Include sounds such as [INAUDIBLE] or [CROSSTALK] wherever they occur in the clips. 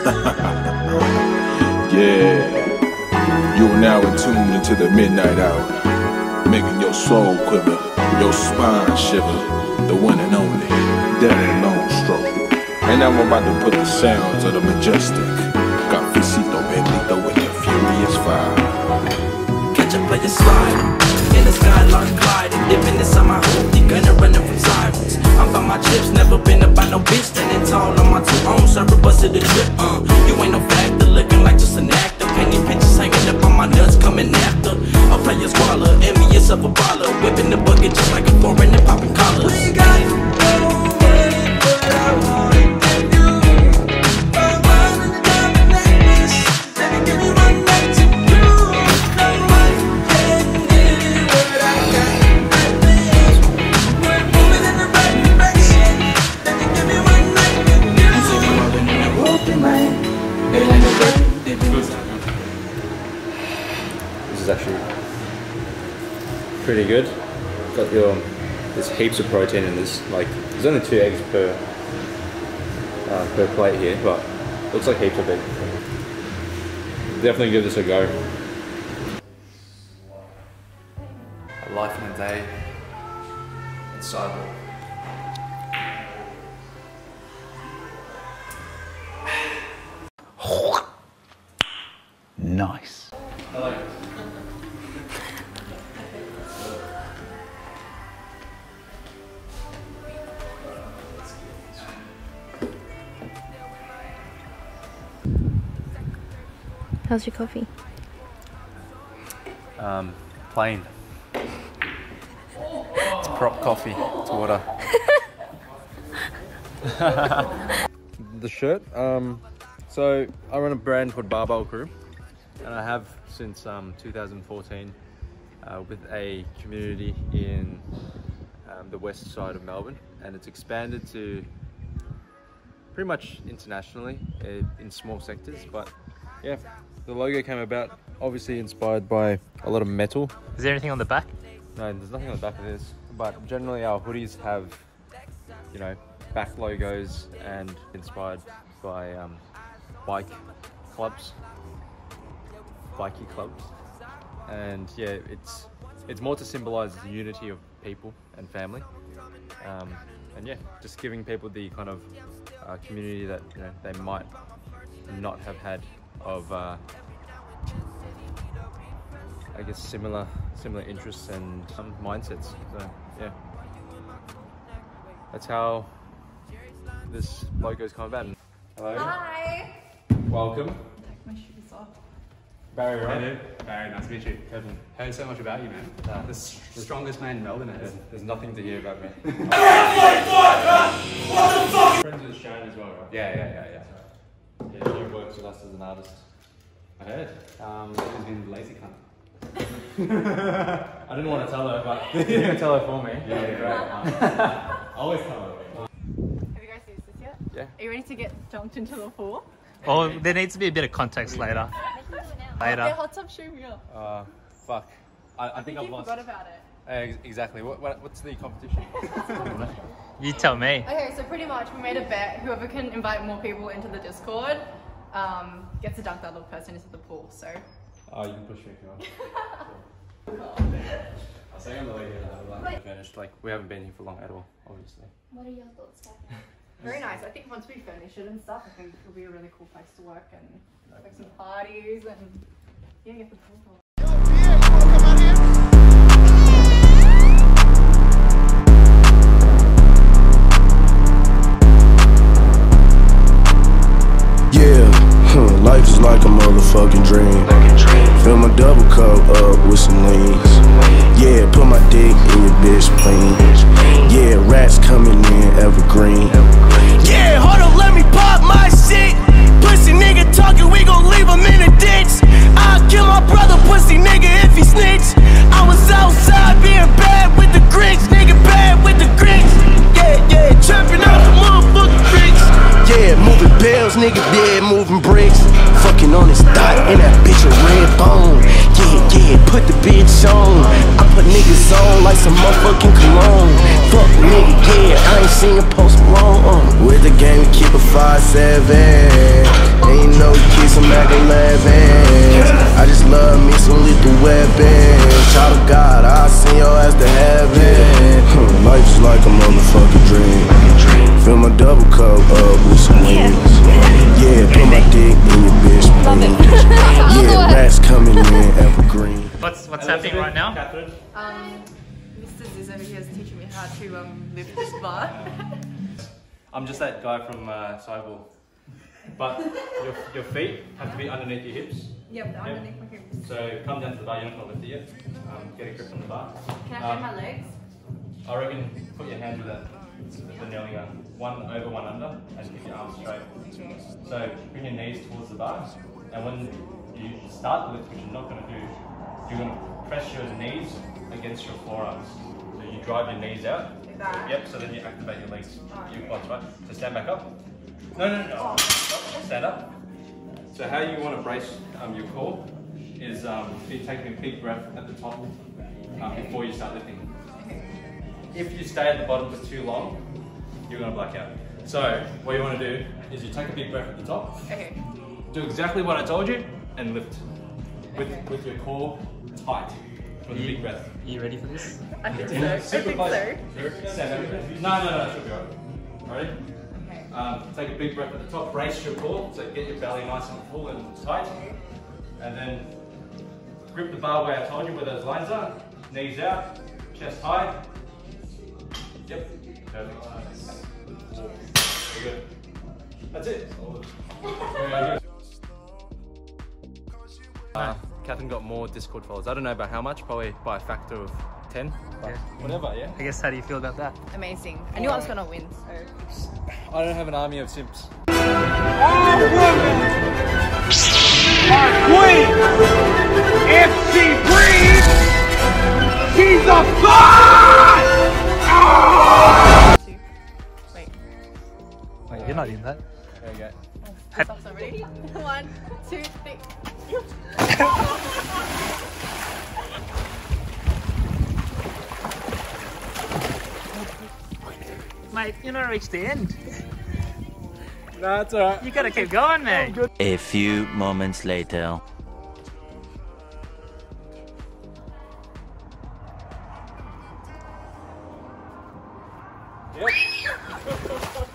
[LAUGHS] yeah. You are now attuned into the midnight hour, making your soul quiver, your spine shiver. The one and only, Daddy Long Stroke. And now I'm about to put the sounds of the majestic. Cafecito Bendito with the furious fire. Catch a player slide in the skyline gliding, dipping inside my my chips, never been about no bitch, standing tall on my two own server, busted the drip. Uh, you ain't no factor, looking like just an actor. Pretty good. Got your there's heaps of protein in this. Like there's only two eggs per uh, per plate here, but looks like heaps of eggs. Definitely give this a go. A life in a day in CyBall. [SIGHS] Nice. How's your coffee? Um, plain. It's prop coffee. It's water. [LAUGHS] the shirt. Um, so I run a brand called Barbell Crew, and I have since um, 2014 uh, with a community in um, the west side of Melbourne, and it's expanded to pretty much internationally uh, in small sectors. But yeah, the logo came about obviously inspired by a lot of metal. Is there anything on the back? No, there's nothing on the back of this, but generally our hoodies have, you know, back logos and inspired by um, bike clubs, bikey clubs, and yeah, it's it's more to symbolize the unity of people and family, um, and yeah, just giving people the kind of uh, community that you know they might not have had of. Uh, I guess similar similar interests and um, mindsets. So yeah, that's how this logo's come about. Hello. Hi. Welcome. Take my shoes off. Barry, right? Hey, dude. Barry, nice to meet you. Kevin. Heard so much about you, man. Nah. the s- strongest man in Melbourne There's, there's nothing to hear about me. [LAUGHS] what the fuck? Friends with Shane as well, right? Yeah, yeah, yeah, yeah. Yeah, she works with us as an artist. I heard. Um, he's been lazy cunt. [LAUGHS] I didn't want to tell her, but [LAUGHS] you can tell her for me. Yeah, yeah, [LAUGHS] I always tell her. Have you guys used this yet? Yeah. Are you ready to get dunked into the pool? Oh, there needs to be a bit of context later. Yeah, Later. hot tub shoe me up. Uh, fuck. I, I I think think I've you lost. forgot about it. Uh, exactly. What, what, what's the competition? You tell me. Okay, so pretty much we made a bet. Whoever can invite more people into the Discord um, gets to dunk that little person into the pool. So Oh, you can push me if you want. [LAUGHS] I'll say on the way here that we're like finished. Like we haven't been here for long at all, obviously. What are your thoughts, Kathryn? [LAUGHS] very nice. I think once we finish it and stuff, I think it'll be a really cool place to work and like some parties and yeah, get the pool. Some lean. Yeah, put my dick in your bitch clean. Yeah, rats coming in evergreen. Nigga, moving bricks. Fucking on his thigh, and that bitch a red bone. Yeah, yeah, put the bitch on. I put niggas on like some motherfucking cologne. Fuck nigga, yeah, I ain't seen a post Malone. Uh. With the game, we keep a 5-7. And you know we kiss some Mac 11s. I just love me some lethal weapons. Child of God, I'll send your ass to heaven. Life is like a motherfucking dream. Fill my double cup up with some lean. Yeah, put my dick in your bitch. [LAUGHS] Yeah, rats coming in evergreen. What's what's happening right now? Um, Mr. Ziz over here is teaching me how to um, lift this bar. I'm just that guy from uh, CyBall. But your, your feet have to be underneath your hips. yep, the underneath my hips. So come down to the bar, you're not gonna lift it yet. Um, get a grip on the bar. Can I show Um, my legs? I reckon put your hands with that, the kneeling. One over, one under, and keep your arms straight. So bring your knees towards the bar, and when you start the lift, which you're not going to do, you're going to press your knees against your forearms. So you drive your knees out. Like that? Yep. So then you activate your legs, Oh, your okay. quads, right? So stand back up. No, no, no. Stop. Stand up. So how you want to brace um, your core is um, you taking a big breath at the top um, before you start lifting. If you stay at the bottom for too long, you're going to black out. So what you want to do is you take a big breath at the top, Okay. do exactly what I told you, and lift with with your core tight with a big breath. Are You ready for this? I think Yeah. [LAUGHS] so. I think so. Stand. No, no, no, it should be alright. Ready? Um, take a big breath at the top, brace your core, so get your belly nice and full and tight. And then grip the bar where I told you where those lines are. Knees out, chest high. Yep, perfect. Very good. That's it. Very [LAUGHS] good. Uh, Kathryn got more Discord followers. I don't know by how much, probably by a factor of 10. But Whatever, yeah. I guess how do you feel about that? Amazing. I knew I was gonna win, so. I don't have an army of simps. If she breathes, she's a god! [LAUGHS] One, two, three. [LAUGHS] Mate, you're not reached the end. No, it's alright. You gotta keep going, mate. A few moments later. [LAUGHS]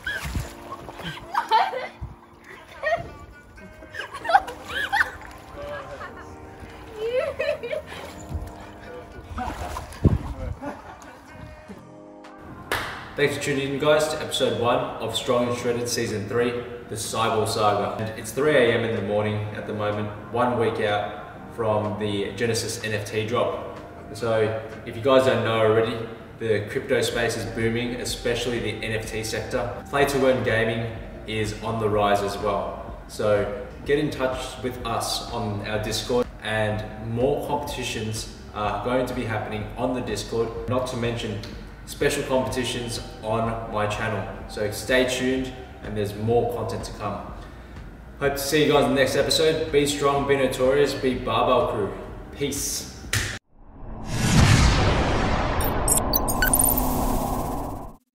Thanks for tuning in, guys, to episode one of Strong and Shredded Season 3, the CyBall Saga. And it's 3 a.m. in the morning at the moment, one week out from the Genesis NFT drop. So, if you guys don't know already, the crypto space is booming, especially the NFT sector. Play to earn gaming is on the rise as well. So, get in touch with us on our Discord, and more competitions are going to be happening on the Discord, not to mention special competitions on my channel. So stay tuned and there's more content to come. Hope to see you guys in the next episode. Be strong, be notorious, be Barbell Crew. Peace.